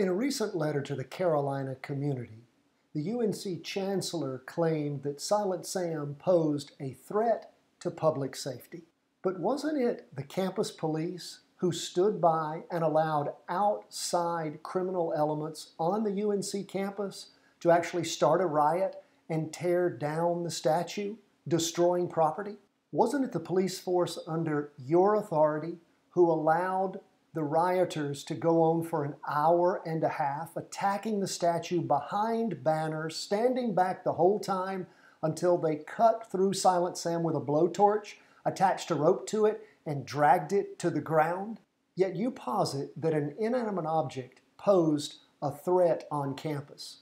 In a recent letter to the Carolina community, the UNC chancellor claimed that Silent Sam posed a threat to public safety. But wasn't it the campus police who stood by and allowed outside criminal elements on the UNC campus to actually start a riot and tear down the statue, destroying property? Wasn't it the police force under your authority who allowed the rioters to go on for an hour and a half, attacking the statue behind banners, standing back the whole time until they cut through Silent Sam with a blowtorch, attached a rope to it, and dragged it to the ground? Yet you posit that an inanimate object posed a threat on campus.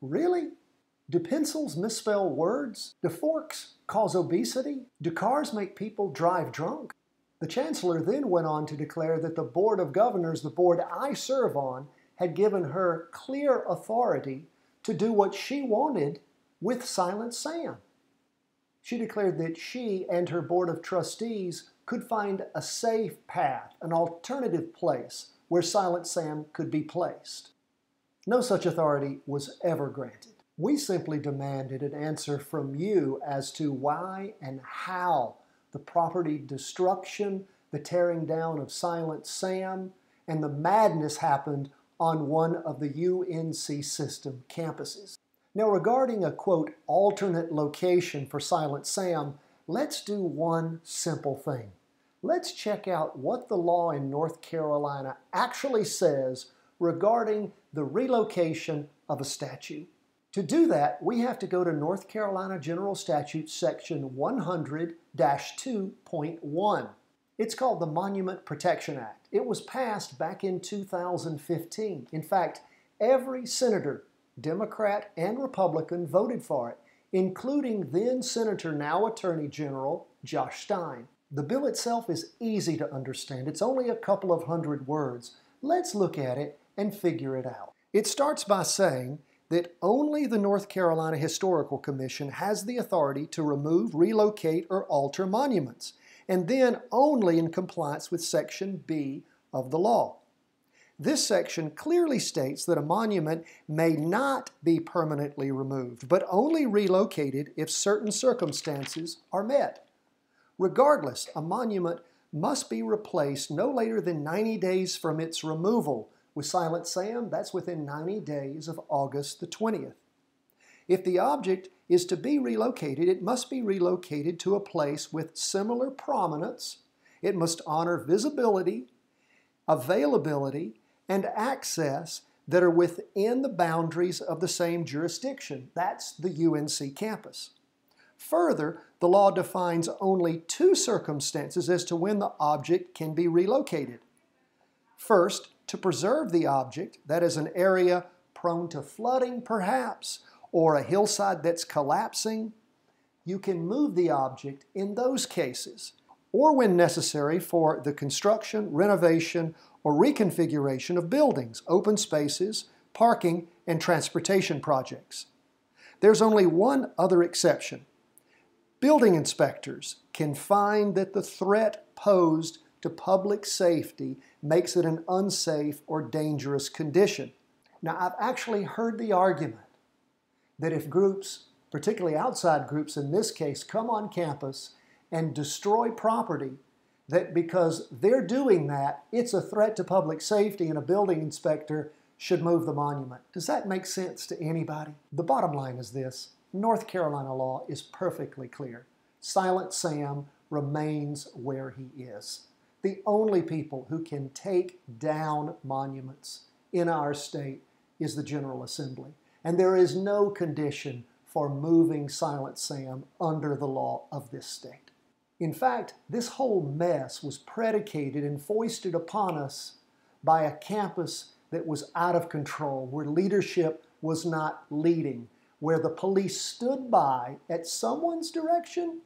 Really? Do pencils misspell words? Do forks cause obesity? Do cars make people drive drunk? The Chancellor then went on to declare that the Board of Governors, the board I serve on, had given her clear authority to do what she wanted with Silent Sam. She declared that she and her Board of Trustees could find a safe path, an alternative place where Silent Sam could be placed. No such authority was ever granted. We simply demanded an answer from you as to why and how the property destruction, the tearing down of Silent Sam, and the madness happened on one of the UNC system campuses. Now, regarding a quote, alternate location for Silent Sam, let's do one simple thing. Let's check out what the law in North Carolina actually says regarding the relocation of a statue. To do that, we have to go to North Carolina General Statute section 100-2.1. It's called the Monument Protection Act. It was passed back in 2015. In fact, every senator, Democrat and Republican, voted for it, including then Senator, now Attorney General Josh Stein. The bill itself is easy to understand. It's only a couple of hundred words. Let's look at it and figure it out. It starts by saying that only the North Carolina Historical Commission has the authority to remove, relocate, or alter monuments, and then only in compliance with Section B of the law. This section clearly states that a monument may not be permanently removed, but only relocated if certain circumstances are met. Regardless, a monument must be replaced no later than 90 days from its removal with Silent Sam, that's within 90 days of August the 20th. If the object is to be relocated, it must be relocated to a place with similar prominence. It must honor visibility, availability, and access that are within the boundaries of the same jurisdiction. That's the UNC campus. Further, the law defines only two circumstances as to when the object can be relocated. First, to preserve the object, that is an area prone to flooding perhaps, or a hillside that's collapsing, you can move the object in those cases, or when necessary for the construction, renovation, or reconfiguration of buildings, open spaces, parking, and transportation projects. There's only one other exception. Building inspectors can find that the threat posed to public safety makes it an unsafe or dangerous condition. Now, I've actually heard the argument that if groups, particularly outside groups in this case, come on campus and destroy property, that because they're doing that, it's a threat to public safety and a building inspector should move the monument. Does that make sense to anybody? The bottom line is this North Carolina law is perfectly clear. Silent Sam remains where he is the only people who can take down monuments in our state is the General Assembly. And there is no condition for moving Silent Sam under the law of this state. In fact, this whole mess was predicated and foisted upon us by a campus that was out of control, where leadership was not leading, where the police stood by at someone's direction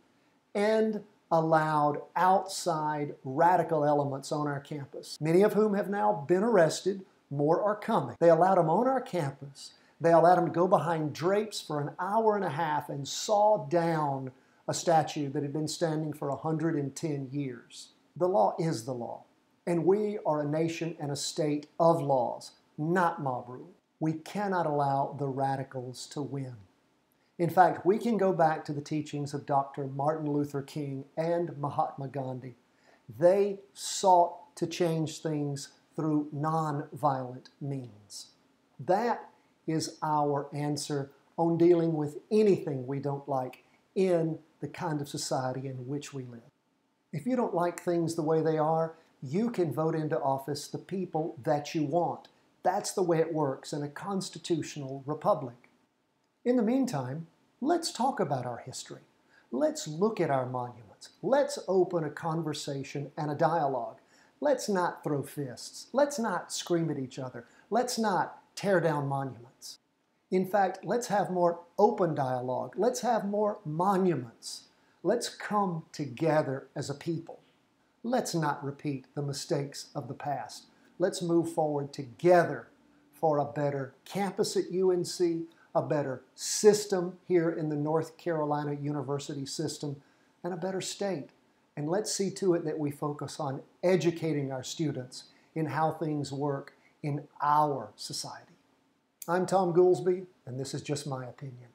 and allowed outside radical elements on our campus, many of whom have now been arrested, more are coming. They allowed them on our campus. They allowed them to go behind drapes for an hour and a half and saw down a statue that had been standing for 110 years. The law is the law, and we are a nation and a state of laws. not mob rule. We cannot allow the radicals to win. In fact, we can go back to the teachings of Dr. Martin Luther King and Mahatma Gandhi. They sought to change things through non-violent means. That is our answer on dealing with anything we don't like in the kind of society in which we live. If you don't like things the way they are, you can vote into office the people that you want. That's the way it works in a constitutional republic. In the meantime, let's talk about our history. Let's look at our monuments. Let's open a conversation and a dialogue. Let's not throw fists. Let's not scream at each other. Let's not tear down monuments. In fact, let's have more open dialogue. Let's have more monuments. Let's come together as a people. Let's not repeat the mistakes of the past. Let's move forward together for a better campus at UNC, a better system here in the North Carolina University system, and a better state. And let's see to it that we focus on educating our students in how things work in our society. I'm Thom Goolsby, and this is just my opinion.